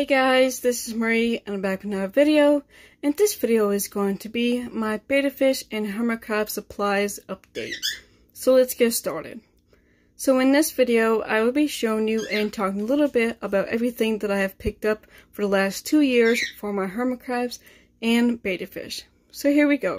Hey guys, this is Marie and I'm back with another video and this video is going to be my betta fish and hermit crab supplies update. So let's get started. So in this video I will be showing you and talking a little bit about everything that I have picked up for the last two years for my hermit crabs and betta fish. So here we go.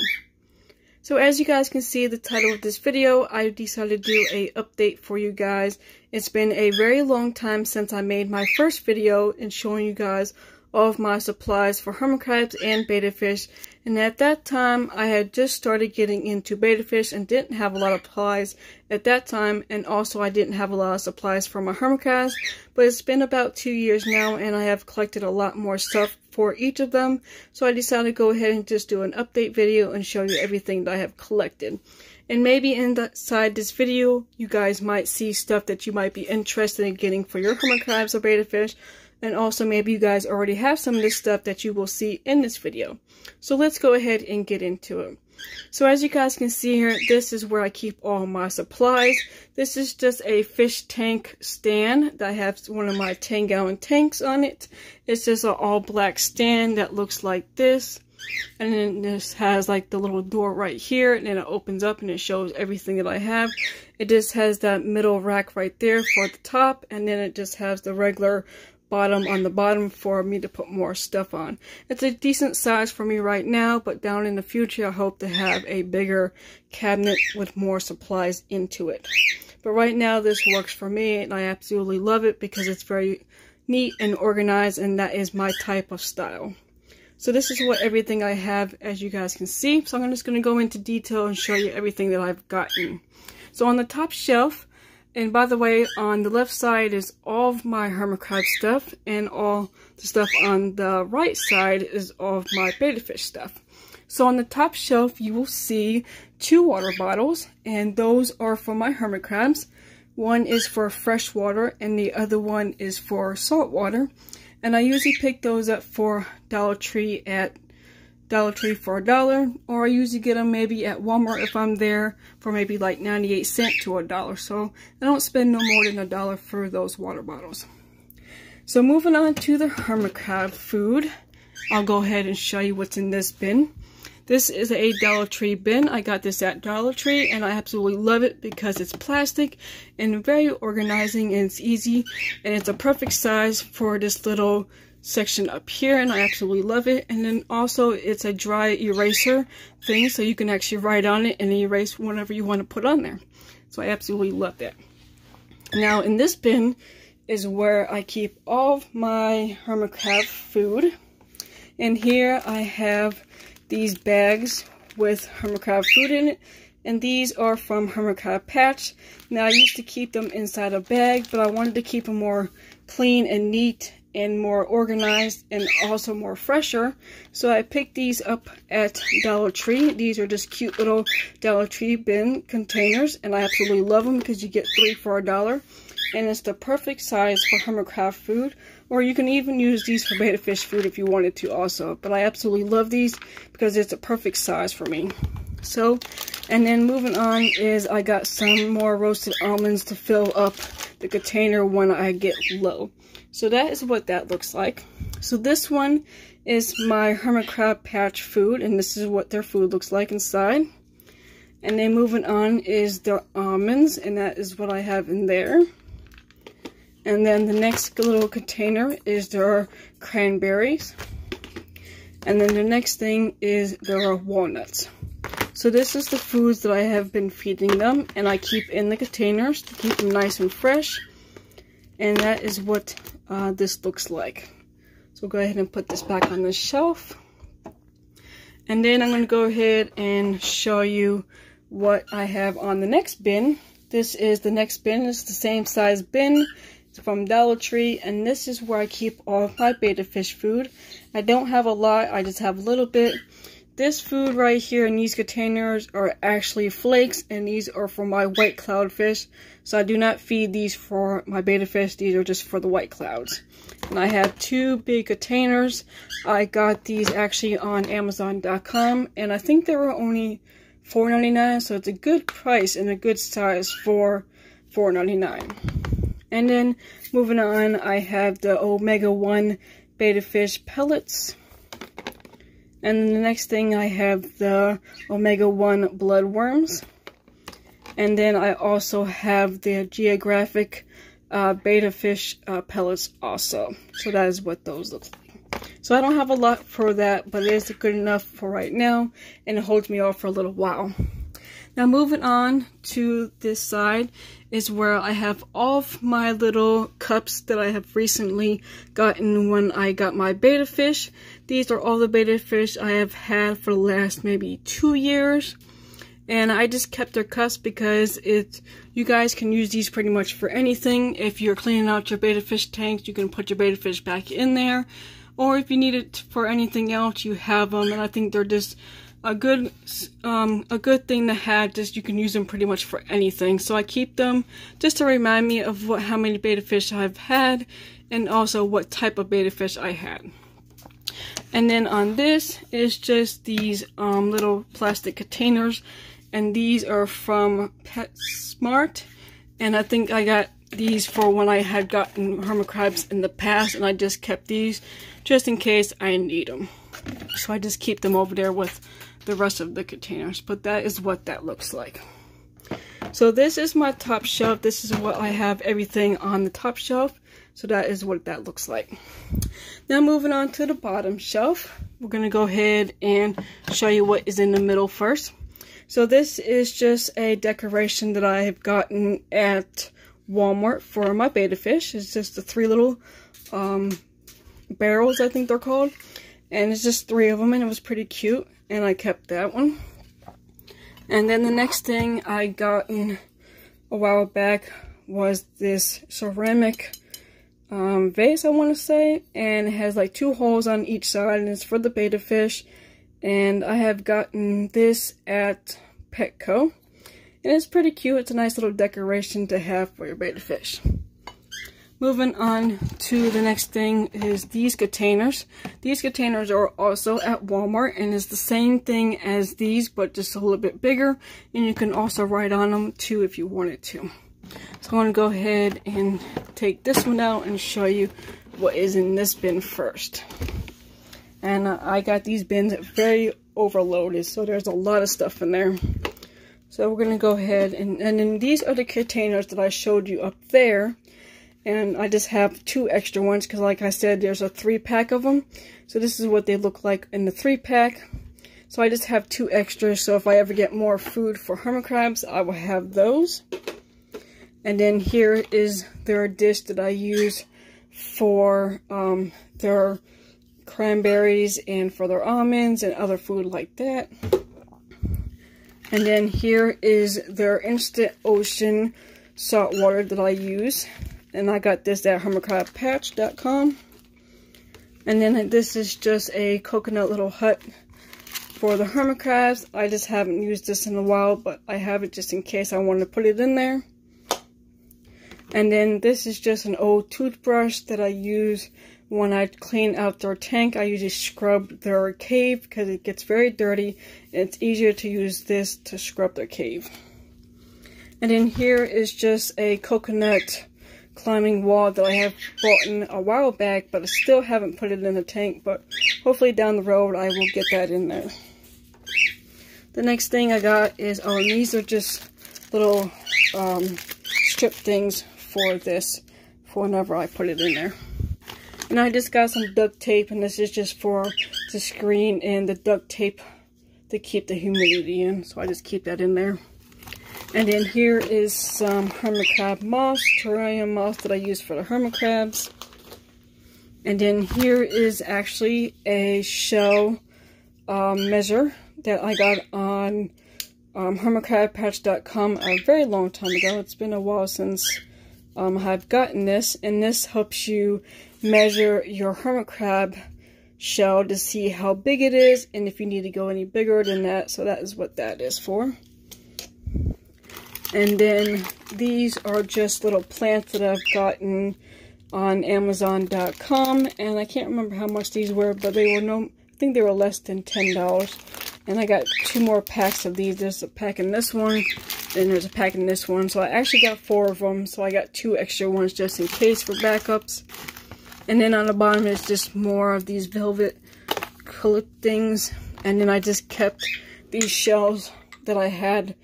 So as you guys can see the title of this video, I decided to do a update for you guys. It's been a very long time since I made my first video and showing you guys all of my supplies for hermit crabs and betta fish. And at that time, I had just started getting into betta fish and didn't have a lot of supplies at that time. And also I didn't have a lot of supplies for my hermit crabs. But it's been about two years now and I have collected a lot more stuff for each of them. So I decided to go ahead and just do an update video and show you everything that I have collected. And maybe inside this video, you guys might see stuff that you might be interested in getting for your crabs or betta fish. And also maybe you guys already have some of this stuff that you will see in this video. So let's go ahead and get into it. So as you guys can see here, this is where I keep all my supplies. This is just a fish tank stand that has one of my 10 gallon tanks on it. It's just an all black stand that looks like this. And then this has like the little door right here and then it opens up and it shows everything that I have. It just has that middle rack right there for the top and then it just has the regular bottom on the bottom for me to put more stuff on. It's a decent size for me right now, but down in the future I hope to have a bigger cabinet with more supplies into it. But right now this works for me and I absolutely love it because it's very neat and organized and that is my type of style. So this is what everything I have as you guys can see. So I'm just going to go into detail and show you everything that I've gotten. So on the top shelf, and by the way, on the left side is all of my hermit crab stuff, and all the stuff on the right side is all of my betta fish stuff. So on the top shelf, you will see two water bottles, and those are for my hermit crabs. One is for fresh water, and the other one is for salt water. And I usually pick those up for Dollar Tree at Dollar Tree for a dollar, or I usually get them maybe at Walmart if I'm there for maybe like 98 cents to a dollar. So I don't spend no more than a dollar for those water bottles. So moving on to the hermit crab food, I'll go ahead and show you what's in this bin. This is a Dollar Tree bin. I got this at Dollar Tree and I absolutely love it because it's plastic and very organizing and it's easy and it's a perfect size for this little section up here and I absolutely love it. And then also it's a dry eraser thing so you can actually write on it and erase whatever you want to put on there. So I absolutely love that. Now in this bin is where I keep all of my hermit crab food. And here I have these bags with hermit crab food in it. And these are from Hermit Crab Patch. Now I used to keep them inside a bag, but I wanted to keep them more clean and neat and more organized and also more fresher. So I picked these up at Dollar Tree. These are just cute little Dollar Tree bin containers and I absolutely love them because you get three for a dollar. And it's the perfect size for crab food or you can even use these for betta fish food if you wanted to also. But I absolutely love these because it's a perfect size for me. So, and then moving on is I got some more roasted almonds to fill up the container when I get low. So that is what that looks like. So this one is my hermit crab patch food, and this is what their food looks like inside. And then moving on is the almonds, and that is what I have in there. And then the next little container is their cranberries. And then the next thing is their walnuts. So this is the foods that I have been feeding them, and I keep in the containers to keep them nice and fresh. And that is what uh, this looks like. So go ahead and put this back on the shelf. And then I'm going to go ahead and show you what I have on the next bin. This is the next bin. It's the same size bin. It's from Dollar Tree. And this is where I keep all of my betta fish food. I don't have a lot. I just have a little bit. This food right here in these containers are actually flakes, and these are for my white cloud fish. So I do not feed these for my betta fish. These are just for the white clouds. And I have two big containers. I got these actually on Amazon.com, and I think they were only $4.99, so it's a good price and a good size for $4.99. And then moving on, I have the Omega 1 betta fish pellets. And the next thing I have the omega-1 blood worms. And then I also have the geographic uh, betta fish uh, pellets also. So that is what those look like. So I don't have a lot for that, but it is good enough for right now. And it holds me off for a little while. Now moving on to this side is where I have all of my little cups that I have recently gotten when I got my betta fish. These are all the betta fish I have had for the last maybe two years. And I just kept their cups because it you guys can use these pretty much for anything. If you're cleaning out your betta fish tanks, you can put your betta fish back in there. Or if you need it for anything else, you have them. And I think they're just a good um, a good thing to have just you can use them pretty much for anything. So I keep them just to remind me of what how many betta fish I've had and also what type of betta fish I had. And then on this is just these um, little plastic containers. And these are from PetSmart. And I think I got these for when I had gotten hermit crabs in the past. And I just kept these just in case I need them so I just keep them over there with the rest of the containers. But that is what that looks like. So this is my top shelf. This is what I have everything on the top shelf. So that is what that looks like. Now moving on to the bottom shelf. We're going to go ahead and show you what is in the middle first. So this is just a decoration that I have gotten at Walmart for my betta fish. It's just the three little um, barrels, I think they're called. And it's just three of them and it was pretty cute and I kept that one. And then the next thing I got in a while back was this ceramic um, vase, I want to say, and it has like two holes on each side, and it's for the betta fish. And I have gotten this at Petco, and it's pretty cute. It's a nice little decoration to have for your betta fish. Moving on to the next thing is these containers. These containers are also at Walmart and is the same thing as these but just a little bit bigger and you can also write on them too if you wanted to. So I'm going to go ahead and take this one out and show you what is in this bin first. And uh, I got these bins very overloaded so there's a lot of stuff in there. So we're going to go ahead and, and then these are the containers that I showed you up there and I just have two extra ones because like I said there's a three pack of them so this is what they look like in the three pack so I just have two extras. So if I ever get more food for hermit crabs I will have those. And then here is their dish that I use for um, their cranberries and for their almonds and other food like that. And then here is their instant ocean salt water that I use and I got this at hermitcrabpatch.com. And then this is just a coconut little hut for the hermit crabs. I just haven't used this in a while, but I have it just in case I want to put it in there. And then this is just an old toothbrush that I use when I clean out their tank. I usually scrub their cave because it gets very dirty. It's easier to use this to scrub their cave. And then here is just a coconut climbing wall that I have bought in a while back, but I still haven't put it in the tank, but hopefully down the road I will get that in there. The next thing I got is, oh, these are just little um, strip things for this, for whenever I put it in there. And I just got some duct tape, and this is just for the screen and the duct tape to keep the humidity in, so I just keep that in there. And then here is some hermit crab moss, terrarium moss that I use for the hermit crabs. And then here is actually a shell um, measure that I got on um, hermitcrabpatch.com a very long time ago. It's been a while since um, I've gotten this. And this helps you measure your hermit crab shell to see how big it is and if you need to go any bigger than that. So that is what that is for. And then these are just little plants that I've gotten on Amazon.com. And I can't remember how much these were, but they were no, I think they were less than $10. And I got two more packs of these. There's a pack in this one, and there's a pack in this one. So I actually got four of them. So I got two extra ones just in case for backups. And then on the bottom is just more of these velvet clip things. And then I just kept these shells that I had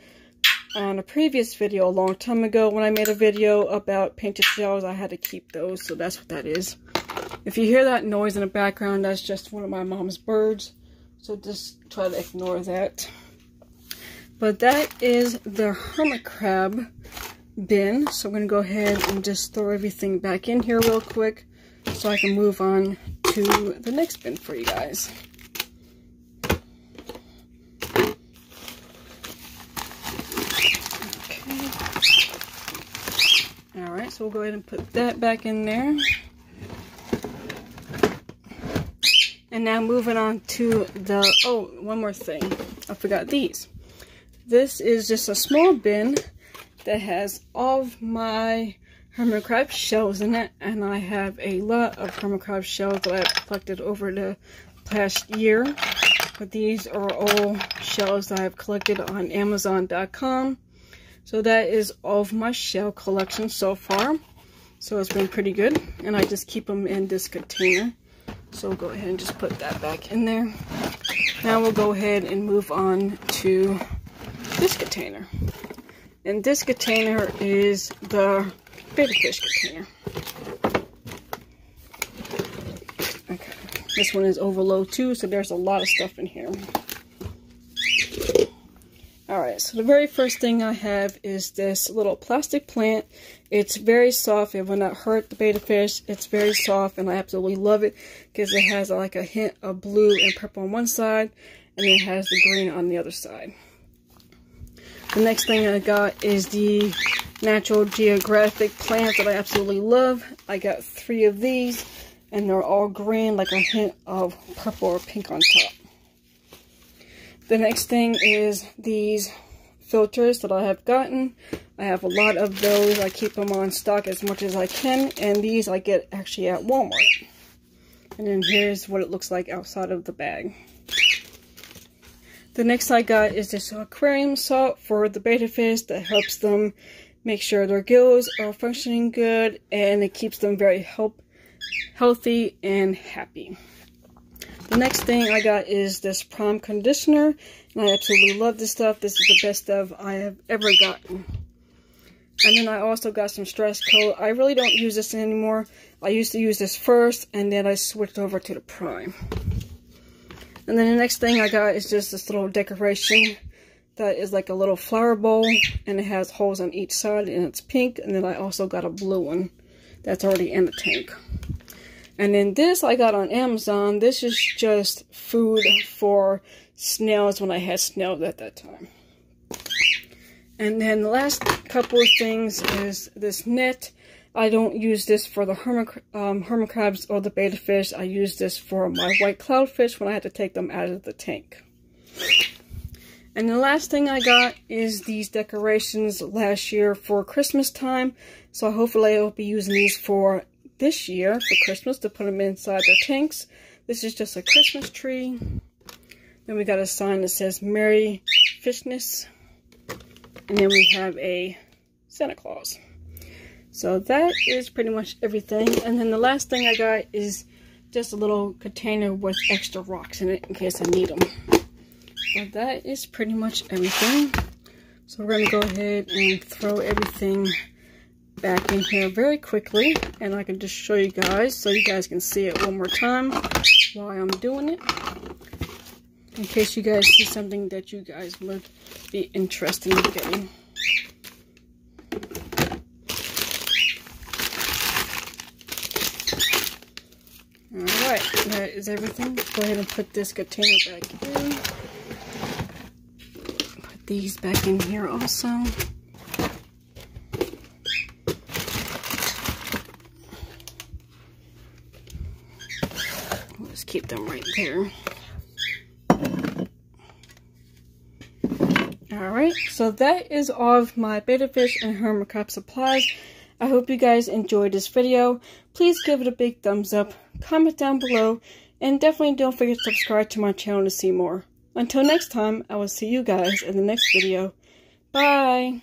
on a previous video a long time ago when I made a video about painted shells. I had to keep those, so that's what that is. If you hear that noise in the background, that's just one of my mom's birds. So just try to ignore that. But that is the hermit crab bin. So I'm going to go ahead and just throw everything back in here real quick so I can move on to the next bin for you guys. Alright, so we'll go ahead and put that back in there. And now moving on to the, oh, one more thing. I forgot these. This is just a small bin that has all of my hermit crab shells in it. And I have a lot of hermit crab shells that I've collected over the past year. But these are all shells that I've collected on Amazon.com. So that is all of my shell collection so far. So it's been pretty good. And I just keep them in this container. So we'll go ahead and just put that back in there. Now we'll go ahead and move on to this container. And this container is the betta fish container. Okay. This one is overload too, so there's a lot of stuff in here. Alright, so the very first thing I have is this little plastic plant. It's very soft. It will not hurt the betta fish. It's very soft and I absolutely love it because it has like a hint of blue and purple on one side and it has the green on the other side. The next thing I got is the Natural Geographic plant that I absolutely love. I got three of these and they're all green like a hint of purple or pink on top. The next thing is these filters that I have gotten. I have a lot of those. I keep them on stock as much as I can. And these I get actually at Walmart. And then here's what it looks like outside of the bag. The next I got is this aquarium salt for the betta fish that helps them make sure their gills are functioning good and it keeps them very help healthy and happy. The next thing I got is this Prime conditioner. And I absolutely love this stuff. This is the best stuff I have ever gotten. And then I also got some stress coat. I really don't use this anymore. I used to use this first, and then I switched over to the Prime. And then the next thing I got is just this little decoration that is like a little flower bowl, and it has holes on each side, and it's pink. And then I also got a blue one that's already in the tank. And then this I got on Amazon. This is just food for snails when I had snails at that time. And then the last couple of things is this net. I don't use this for the hermit, um, crabs or the betta fish. I use this for my white cloudfish when I had to take them out of the tank. And the last thing I got is these decorations last year for Christmas time. So hopefully I'll be using these for this year for Christmas to put them inside their tanks. This is just a Christmas tree. Then we got a sign that says Merry Fishness. And then we have a Santa Claus. So that is pretty much everything. And then the last thing I got is just a little container with extra rocks in it in case I need them. So that is pretty much everything. So we're going to go ahead and throw everything back in here very quickly and I can just show you guys so you guys can see it one more time while I'm doing it in case you guys see something that you guys would be interested in getting. Alright, that is everything. Go ahead and put this container back in. Put these back in here also. There. Alright, so that is all of my betta fish and hermit crab supplies. I hope you guys enjoyed this video. Please give it a big thumbs up, comment down below, and definitely don't forget to subscribe to my channel to see more. Until next time, I will see you guys in the next video. Bye!